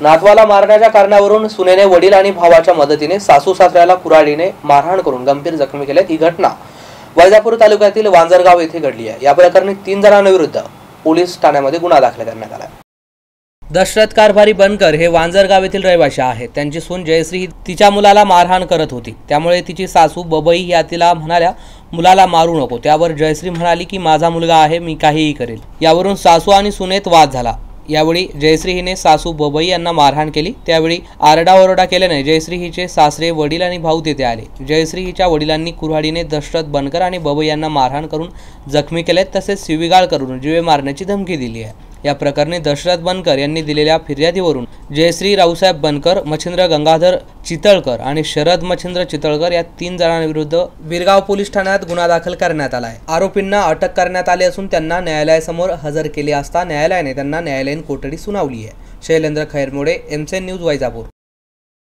नातवाला मारण्याच्या कारणावरून सुनेने वडील आणि भावाच्या मदतीने सासू सासऱ्याला कुराडीने मारहाण करून गंभीर जखमी केल्यात ही घटना वैजापूर तालुक्यातील वांजरगाव येथे घडली आहे. या प्रकरणी तीन जणांविरुद्ध पोलीस ठाण्यामध्ये गुन्हा दाखल करण्यात आला दशरथ कारभारी बनकर हे वांजरगाव येथील रहिवाशी आहेत. त्यांची सून जयश्री ही तिच्या मुलाला मारहाण करत होती. त्यामुळे तिची सासू बबई या तिला म्हणाल्या मुलाला मारू नको. त्यावर जयश्री म्हणाली की माझा मुलगा आहे मी काहीही करेल. यावरून सासू आणि सुनेत वाद झाला. यावेळी जयश्री हिने सासू बबई यांना मारहाण केली. त्यावेळी आरडाओरडा केल्याने जयश्री हिचे सासरे वडील आणि भाऊ तेथे आले. जयश्री हिच्या वडिलांनी कुऱ्हाडीने दशरथ बनकर आणि बबई यांना मारहाण करून जखमी केले तसेच शिवीगाळ करून जीवे मारण्याची धमकी दिली आहे. या प्रकरणी दशरथ बनकर यांनी दिलेल्या फिर्यादीवरून जयश्री रावसाहेब बनकर मच्छिंद्र गंगाधर चितळकर आणि शरद मच्छिंद्र चितळकर या तीन जणांविरुद्ध बिरगाव पोलीस ठाण्यात गुन्हा दाखल करण्यात आला आहे. आरोपींना अटक करण्यात आली असून त्यांना न्यायालयासमोर हजर केले असता न्यायालयाने त्यांना न्यायालयीन कोठडी सुनावली आहे. शैलेंद्र खैरमोडे एमसेन न्यूज वैजापूर.